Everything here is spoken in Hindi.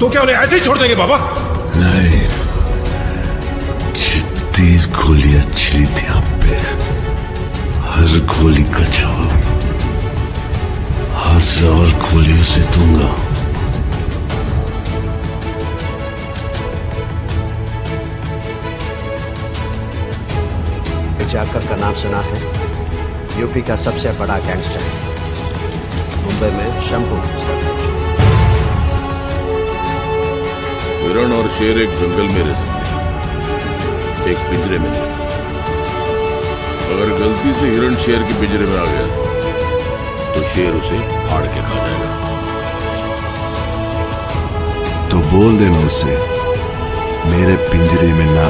तो क्या उन्हें ऐसे ही छोड़ देंगे बाबा? नहीं। ये तीस गोलियाँ छिड़ी थी आप पे हर गोली का जवाब। हज़ार गोलियों से दूँगा। जाकर का नाम सुना है। यूपी का सबसे बड़ा गैंगस्टर। है मुंबई में शंभू हिरण और शेर एक जंगल में रह सकते हैं। एक पिंजरे में नहीं। अगर गलती से हिरण शेर के पिंजरे में आ गया तो शेर उसे फाड़ के खा जाएगा। तो बोल देना उसे मेरे पिंजरे में ना